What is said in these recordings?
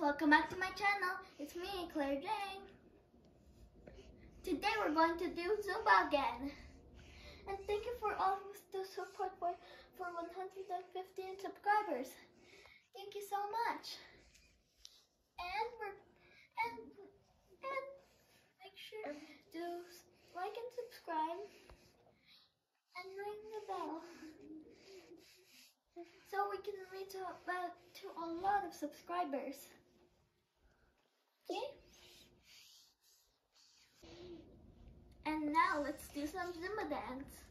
welcome back to my channel. It's me, Claire Jhayne. Today we're going to do Zumba again. And thank you for all of the support for, for 115 subscribers. Thank you so much. And we're and and make sure to like and subscribe and ring the bell so we can reach about to a lot of subscribers. And now let's do some Zumba dance.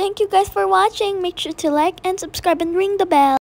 Thank you guys for watching. Make sure to like and subscribe and ring the bell.